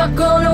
Not gonna